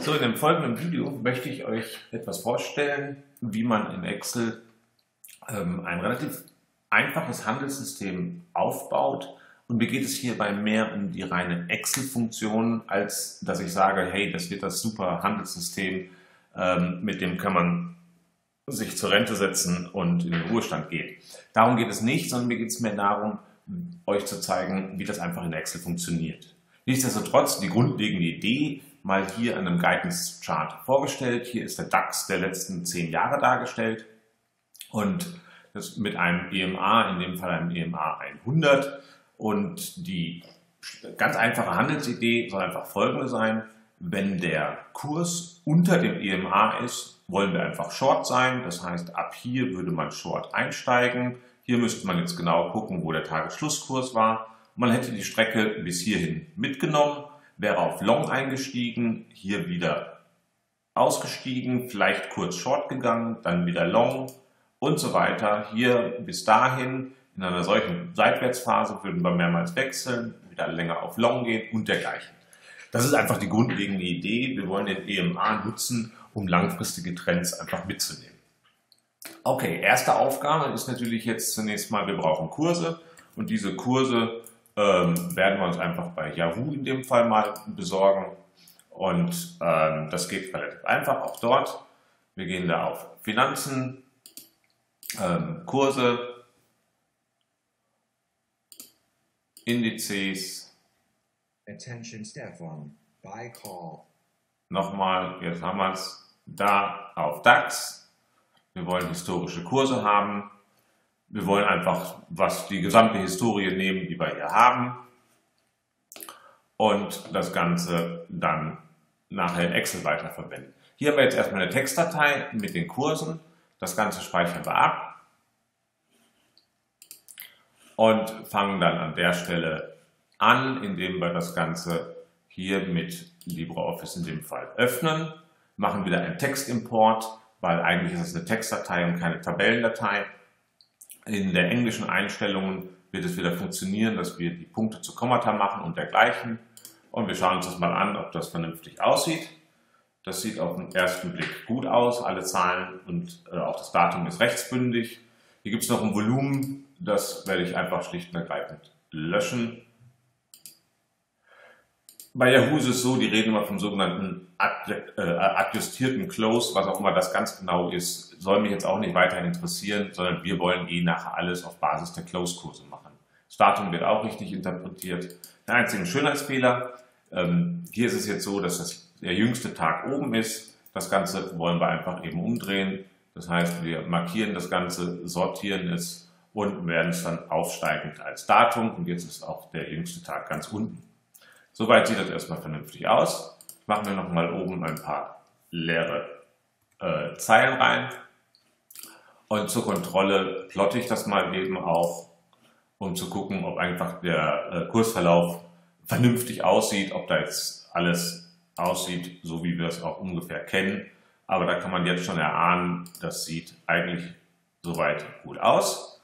So, in dem folgenden Video möchte ich euch etwas vorstellen, wie man in Excel ähm, ein relativ einfaches Handelssystem aufbaut. Und mir geht es hierbei mehr um die reine Excel-Funktion, als dass ich sage, hey, das wird das super Handelssystem, ähm, mit dem kann man sich zur Rente setzen und in den Ruhestand gehen. Darum geht es nicht, sondern mir geht es mehr darum, euch zu zeigen, wie das einfach in Excel funktioniert. Nichtsdestotrotz, die grundlegende Idee mal hier an einem Guidance Chart vorgestellt. Hier ist der DAX der letzten zehn Jahre dargestellt und das mit einem EMA, in dem Fall einem EMA 100 und die ganz einfache Handelsidee soll einfach folgende sein. Wenn der Kurs unter dem EMA ist, wollen wir einfach Short sein. Das heißt, ab hier würde man Short einsteigen. Hier müsste man jetzt genau gucken, wo der Tagesschlusskurs war. Man hätte die Strecke bis hierhin mitgenommen wäre auf Long eingestiegen, hier wieder ausgestiegen, vielleicht kurz Short gegangen, dann wieder Long und so weiter. Hier bis dahin in einer solchen Seitwärtsphase würden wir mehrmals wechseln, wieder länger auf Long gehen und dergleichen. Das ist einfach die grundlegende Idee. Wir wollen den EMA nutzen, um langfristige Trends einfach mitzunehmen. Okay, erste Aufgabe ist natürlich jetzt zunächst mal, wir brauchen Kurse und diese Kurse ähm, werden wir uns einfach bei Yahoo in dem Fall mal besorgen. Und ähm, das geht relativ einfach, auch dort. Wir gehen da auf Finanzen, ähm, Kurse, Indizes. Attention Step 1, Buy Call. Nochmal, jetzt haben wir es da auf DAX. Wir wollen historische Kurse haben. Wir wollen einfach was die gesamte Historie nehmen, die wir hier haben und das Ganze dann nachher in Excel weiterverwenden. Hier haben wir jetzt erstmal eine Textdatei mit den Kursen. Das Ganze speichern wir ab und fangen dann an der Stelle an, indem wir das Ganze hier mit LibreOffice in dem Fall öffnen, machen wieder einen Textimport, weil eigentlich ist es eine Textdatei und keine Tabellendatei. In der englischen Einstellungen wird es wieder funktionieren, dass wir die Punkte zu Kommata machen und dergleichen. Und wir schauen uns das mal an, ob das vernünftig aussieht. Das sieht auf den ersten Blick gut aus, alle Zahlen und äh, auch das Datum ist rechtsbündig. Hier gibt es noch ein Volumen, das werde ich einfach schlicht und ergreifend löschen. Bei Yahoo ist es so, die reden immer vom sogenannten äh, adjustierten Close, was auch immer das ganz genau ist, soll mich jetzt auch nicht weiter interessieren, sondern wir wollen eh nachher alles auf Basis der Close-Kurse machen. Das Datum wird auch richtig interpretiert. Der einzige Schönheitsfehler, ähm, hier ist es jetzt so, dass das der jüngste Tag oben ist. Das Ganze wollen wir einfach eben umdrehen. Das heißt, wir markieren das Ganze, sortieren es und werden es dann aufsteigend als Datum. Und jetzt ist auch der jüngste Tag ganz unten. Soweit sieht das erstmal vernünftig aus. Machen wir nochmal oben ein paar leere äh, Zeilen rein. Und zur Kontrolle plotte ich das mal eben auch, um zu gucken, ob einfach der äh, Kursverlauf vernünftig aussieht, ob da jetzt alles aussieht, so wie wir es auch ungefähr kennen. Aber da kann man jetzt schon erahnen, das sieht eigentlich soweit gut aus.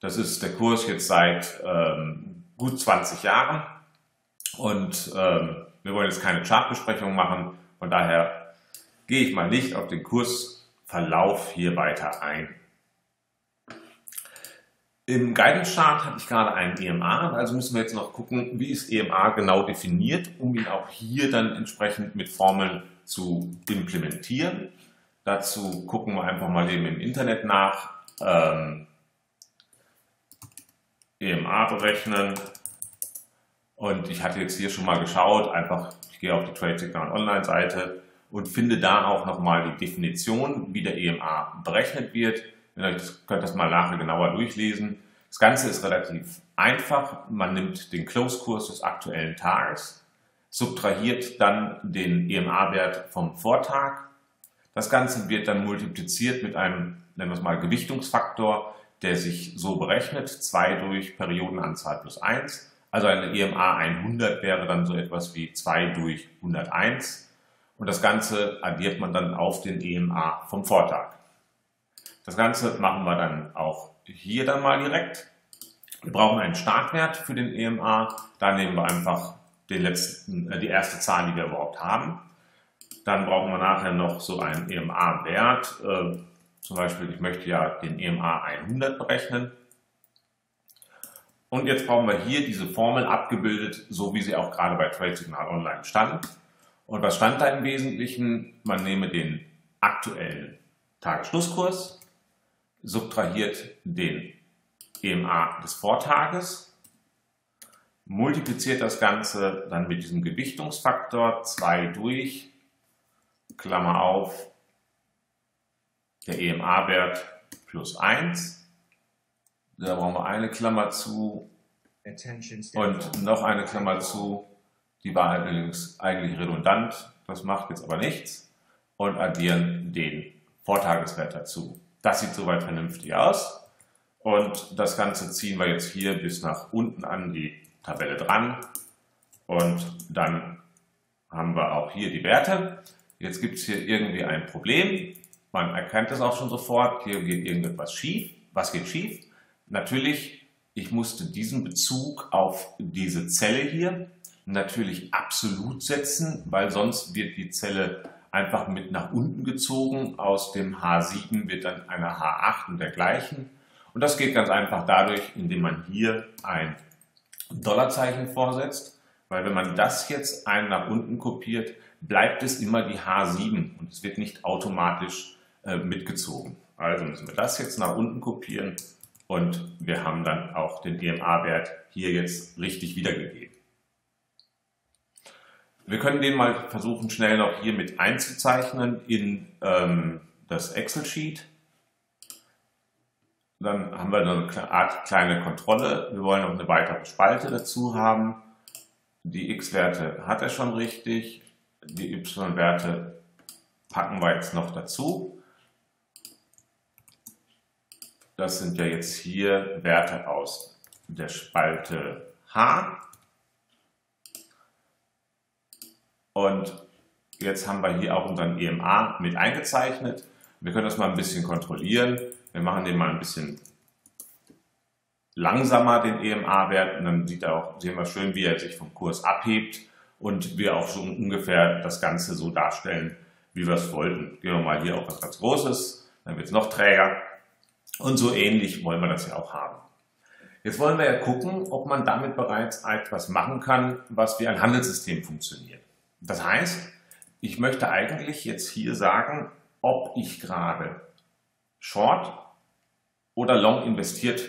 Das ist der Kurs jetzt seit ähm, gut 20 Jahren. Und ähm, wir wollen jetzt keine Chartbesprechung machen, von daher gehe ich mal nicht auf den Kursverlauf hier weiter ein. Im Guidance Chart hatte ich gerade einen EMA, also müssen wir jetzt noch gucken, wie ist EMA genau definiert, um ihn auch hier dann entsprechend mit Formeln zu implementieren. Dazu gucken wir einfach mal eben im Internet nach. Ähm, EMA berechnen, und ich hatte jetzt hier schon mal geschaut, einfach, ich gehe auf die Trade Signal Online-Seite und finde da auch nochmal die Definition, wie der EMA berechnet wird. Ihr könnt das mal nachher genauer durchlesen. Das Ganze ist relativ einfach. Man nimmt den Close-Kurs des aktuellen Tages, subtrahiert dann den EMA-Wert vom Vortag. Das Ganze wird dann multipliziert mit einem, nennen wir es mal, Gewichtungsfaktor, der sich so berechnet, 2 durch Periodenanzahl plus 1. Also eine EMA 100 wäre dann so etwas wie 2 durch 101 und das Ganze addiert man dann auf den EMA vom Vortag. Das Ganze machen wir dann auch hier dann mal direkt. Wir brauchen einen Startwert für den EMA. Da nehmen wir einfach den letzten, äh, die erste Zahl, die wir überhaupt haben. Dann brauchen wir nachher noch so einen EMA-Wert. Äh, zum Beispiel, ich möchte ja den EMA 100 berechnen. Und jetzt brauchen wir hier diese Formel abgebildet, so wie sie auch gerade bei Trade Signal Online stand. Und was stand da im Wesentlichen? Man nehme den aktuellen Tagesschlusskurs, subtrahiert den EMA des Vortages, multipliziert das Ganze dann mit diesem Gewichtungsfaktor 2 durch, Klammer auf, der EMA-Wert plus 1. Da brauchen wir eine Klammer zu und noch eine Klammer zu. Die war allerdings eigentlich redundant, das macht jetzt aber nichts. Und addieren den Vortageswert dazu. Das sieht soweit vernünftig aus. Und das Ganze ziehen wir jetzt hier bis nach unten an die Tabelle dran. Und dann haben wir auch hier die Werte. Jetzt gibt es hier irgendwie ein Problem. Man erkennt es auch schon sofort. Hier geht irgendetwas schief. Was geht schief? Natürlich, ich musste diesen Bezug auf diese Zelle hier natürlich absolut setzen, weil sonst wird die Zelle einfach mit nach unten gezogen. Aus dem H7 wird dann eine H8 und dergleichen. Und das geht ganz einfach dadurch, indem man hier ein Dollarzeichen vorsetzt, weil wenn man das jetzt ein nach unten kopiert, bleibt es immer die H7 und es wird nicht automatisch äh, mitgezogen. Also müssen wir das jetzt nach unten kopieren und wir haben dann auch den EMA-Wert hier jetzt richtig wiedergegeben. Wir können den mal versuchen schnell noch hier mit einzuzeichnen in ähm, das Excel-Sheet. Dann haben wir eine Art kleine Kontrolle. Wir wollen noch eine weitere Spalte dazu haben. Die x-Werte hat er schon richtig. Die y-Werte packen wir jetzt noch dazu. Das sind ja jetzt hier Werte aus der Spalte H. Und jetzt haben wir hier auch unseren EMA mit eingezeichnet. Wir können das mal ein bisschen kontrollieren. Wir machen den mal ein bisschen langsamer, den EMA-Wert, und dann sieht auch, sehen wir schön, wie er sich vom Kurs abhebt und wir auch so ungefähr das Ganze so darstellen, wie wir es wollten. Gehen wir mal hier auf was ganz Großes, dann wird es noch träger und so ähnlich wollen wir das ja auch haben. Jetzt wollen wir ja gucken, ob man damit bereits etwas machen kann, was wie ein Handelssystem funktioniert. Das heißt, ich möchte eigentlich jetzt hier sagen, ob ich gerade Short oder Long investiert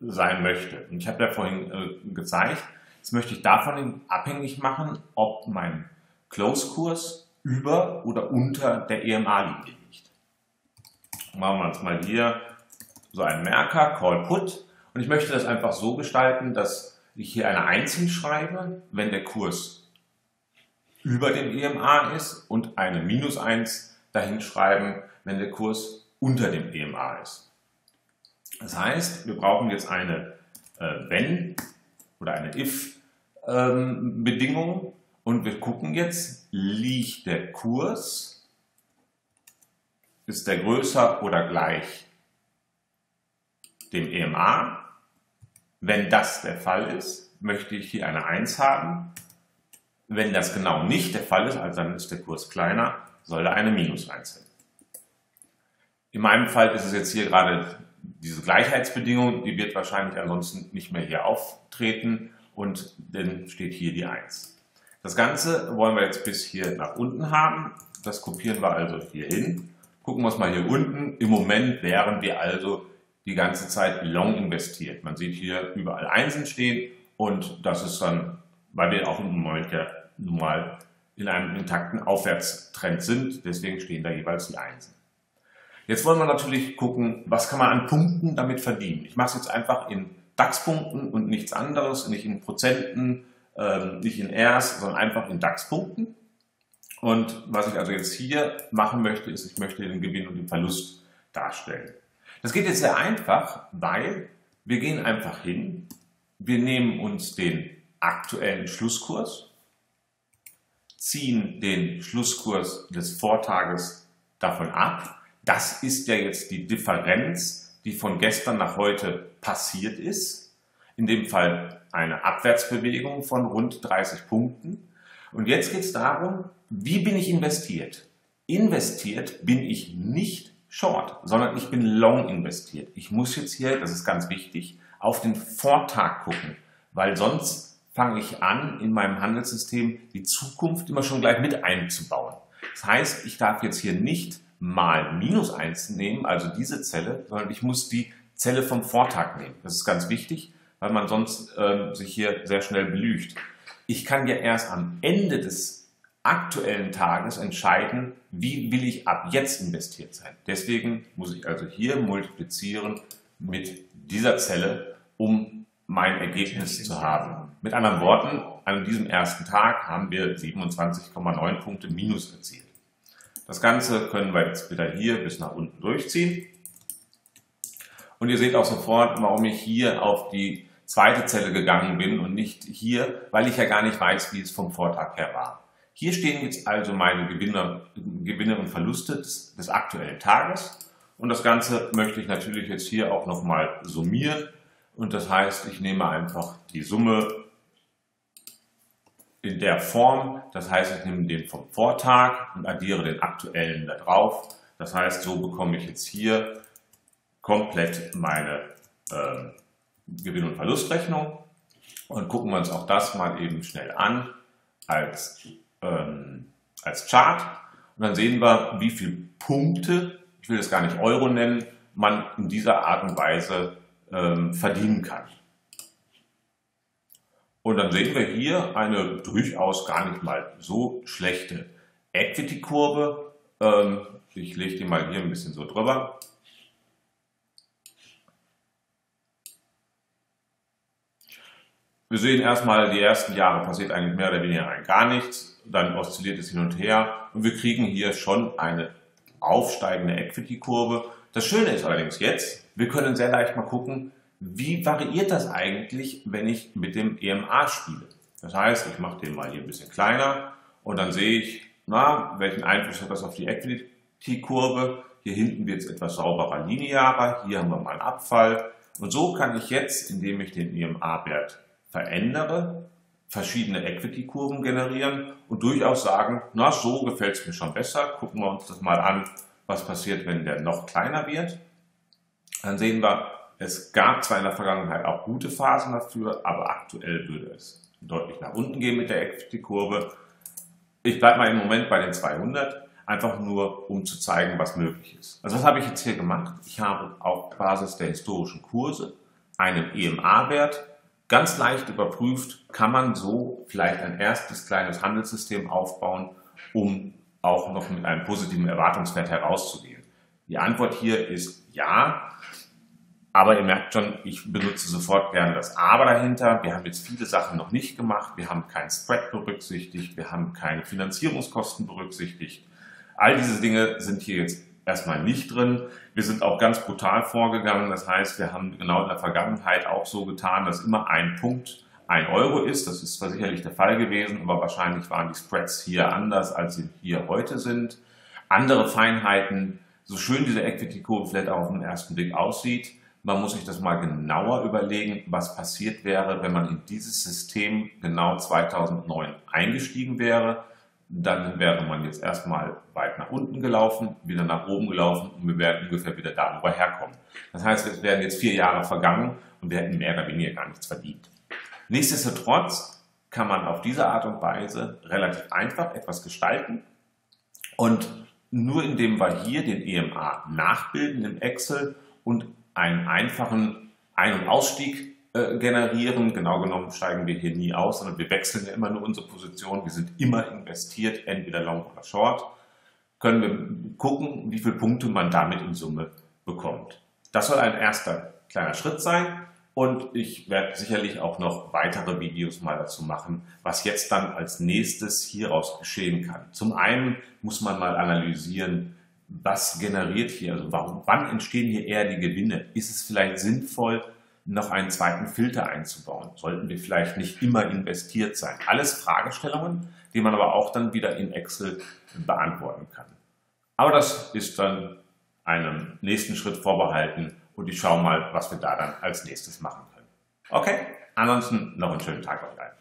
sein möchte. Und ich habe ja vorhin äh, gezeigt, jetzt möchte ich davon abhängig machen, ob mein Close-Kurs über oder unter der EMA-Linie liegt. Machen wir uns mal hier so einen Merker, Call Put. Und ich möchte das einfach so gestalten, dass ich hier eine 1 hinschreibe, wenn der Kurs über dem EMA ist und eine Minus 1 dahin schreiben, wenn der Kurs unter dem EMA ist. Das heißt, wir brauchen jetzt eine äh, Wenn oder eine If-Bedingung ähm, und wir gucken jetzt, liegt der Kurs, ist der größer oder gleich dem EMA. Wenn das der Fall ist, möchte ich hier eine 1 haben. Wenn das genau nicht der Fall ist, also dann ist der Kurs kleiner, soll da eine Minus 1 sein. In meinem Fall ist es jetzt hier gerade diese Gleichheitsbedingung, die wird wahrscheinlich ansonsten nicht mehr hier auftreten und dann steht hier die 1. Das Ganze wollen wir jetzt bis hier nach unten haben. Das kopieren wir also hier hin. Gucken wir uns mal hier unten. Im Moment wären wir also die ganze Zeit long investiert. Man sieht hier überall Einsen stehen und das ist dann, weil wir auch im Moment ja nun mal in einem intakten Aufwärtstrend sind, deswegen stehen da jeweils die Einsen. Jetzt wollen wir natürlich gucken, was kann man an Punkten damit verdienen. Ich mache es jetzt einfach in DAX-Punkten und nichts anderes, nicht in Prozenten, ähm, nicht in Rs, sondern einfach in DAX-Punkten. Und was ich also jetzt hier machen möchte, ist, ich möchte den Gewinn und den Verlust darstellen. Das geht jetzt sehr einfach, weil wir gehen einfach hin, wir nehmen uns den aktuellen Schlusskurs, ziehen den Schlusskurs des Vortages davon ab das ist ja jetzt die Differenz, die von gestern nach heute passiert ist. In dem Fall eine Abwärtsbewegung von rund 30 Punkten. Und jetzt geht es darum, wie bin ich investiert? Investiert bin ich nicht short, sondern ich bin long investiert. Ich muss jetzt hier, das ist ganz wichtig, auf den Vortag gucken, weil sonst fange ich an, in meinem Handelssystem die Zukunft immer schon gleich mit einzubauen. Das heißt, ich darf jetzt hier nicht mal minus 1 nehmen, also diese Zelle, sondern ich muss die Zelle vom Vortag nehmen. Das ist ganz wichtig, weil man sonst äh, sich hier sehr schnell belügt. Ich kann ja erst am Ende des aktuellen Tages entscheiden, wie will ich ab jetzt investiert sein. Deswegen muss ich also hier multiplizieren mit dieser Zelle, um mein Ergebnis zu haben. Mit anderen Worten, an diesem ersten Tag haben wir 27,9 Punkte minus erzielt. Das Ganze können wir jetzt wieder hier bis nach unten durchziehen. Und ihr seht auch sofort, warum ich hier auf die zweite Zelle gegangen bin und nicht hier, weil ich ja gar nicht weiß, wie es vom Vortag her war. Hier stehen jetzt also meine Gewinne, Gewinne und Verluste des, des aktuellen Tages. Und das Ganze möchte ich natürlich jetzt hier auch nochmal summieren. Und das heißt, ich nehme einfach die Summe in der Form. Das heißt, ich nehme den vom Vortag und addiere den aktuellen da drauf. Das heißt, so bekomme ich jetzt hier komplett meine äh, Gewinn- und Verlustrechnung. Und gucken wir uns auch das mal eben schnell an als, ähm, als Chart. Und dann sehen wir, wie viele Punkte, ich will es gar nicht Euro nennen, man in dieser Art und Weise ähm, verdienen kann. Und dann sehen wir hier eine durchaus gar nicht mal so schlechte Equity-Kurve. Ähm, ich lege die mal hier ein bisschen so drüber. Wir sehen erstmal, die ersten Jahre passiert eigentlich mehr oder weniger gar nichts. Dann oszilliert es hin und her und wir kriegen hier schon eine aufsteigende Equity-Kurve. Das Schöne ist allerdings jetzt, wir können sehr leicht mal gucken, wie variiert das eigentlich, wenn ich mit dem EMA spiele? Das heißt, ich mache den mal hier ein bisschen kleiner und dann sehe ich, na, welchen Einfluss hat das auf die Equity-Kurve. Hier hinten wird es etwas sauberer, linearer. Hier haben wir mal einen Abfall. Und so kann ich jetzt, indem ich den EMA-Wert verändere, verschiedene Equity-Kurven generieren und durchaus sagen, na, so gefällt es mir schon besser. Gucken wir uns das mal an, was passiert, wenn der noch kleiner wird. Dann sehen wir, es gab zwar in der Vergangenheit auch gute Phasen dafür, aber aktuell würde es deutlich nach unten gehen mit der Equity-Kurve. Ich bleibe mal im Moment bei den 200, einfach nur um zu zeigen, was möglich ist. Also was habe ich jetzt hier gemacht? Ich habe auf Basis der historischen Kurse einen EMA-Wert ganz leicht überprüft, kann man so vielleicht ein erstes kleines Handelssystem aufbauen, um auch noch mit einem positiven Erwartungswert herauszugehen. Die Antwort hier ist ja. Aber ihr merkt schon, ich benutze sofort gerne das Aber dahinter. Wir haben jetzt viele Sachen noch nicht gemacht. Wir haben keinen Spread berücksichtigt. Wir haben keine Finanzierungskosten berücksichtigt. All diese Dinge sind hier jetzt erstmal nicht drin. Wir sind auch ganz brutal vorgegangen. Das heißt, wir haben genau in der Vergangenheit auch so getan, dass immer ein Punkt ein Euro ist. Das ist zwar sicherlich der Fall gewesen, aber wahrscheinlich waren die Spreads hier anders, als sie hier heute sind. Andere Feinheiten, so schön diese Equity-Kurve vielleicht auch auf den ersten Blick aussieht, man muss sich das mal genauer überlegen, was passiert wäre, wenn man in dieses System genau 2009 eingestiegen wäre. Dann wäre man jetzt erstmal weit nach unten gelaufen, wieder nach oben gelaufen und wir werden ungefähr wieder darüber herkommen. Das heißt, es wären jetzt vier Jahre vergangen und wir hätten mehr oder weniger gar nichts verdient. Nichtsdestotrotz kann man auf diese Art und Weise relativ einfach etwas gestalten und nur indem wir hier den EMA nachbilden im Excel und einen einfachen Ein- und Ausstieg äh, generieren. Genau genommen steigen wir hier nie aus, sondern wir wechseln ja immer nur unsere Position. Wir sind immer investiert, entweder long oder short. Können wir gucken, wie viele Punkte man damit in Summe bekommt. Das soll ein erster kleiner Schritt sein. Und ich werde sicherlich auch noch weitere Videos mal dazu machen, was jetzt dann als nächstes hieraus geschehen kann. Zum einen muss man mal analysieren, was generiert hier, also warum, wann entstehen hier eher die Gewinne? Ist es vielleicht sinnvoll, noch einen zweiten Filter einzubauen? Sollten wir vielleicht nicht immer investiert sein? Alles Fragestellungen, die man aber auch dann wieder in Excel beantworten kann. Aber das ist dann einem nächsten Schritt vorbehalten und ich schaue mal, was wir da dann als nächstes machen können. Okay, ansonsten noch einen schönen Tag euch allen.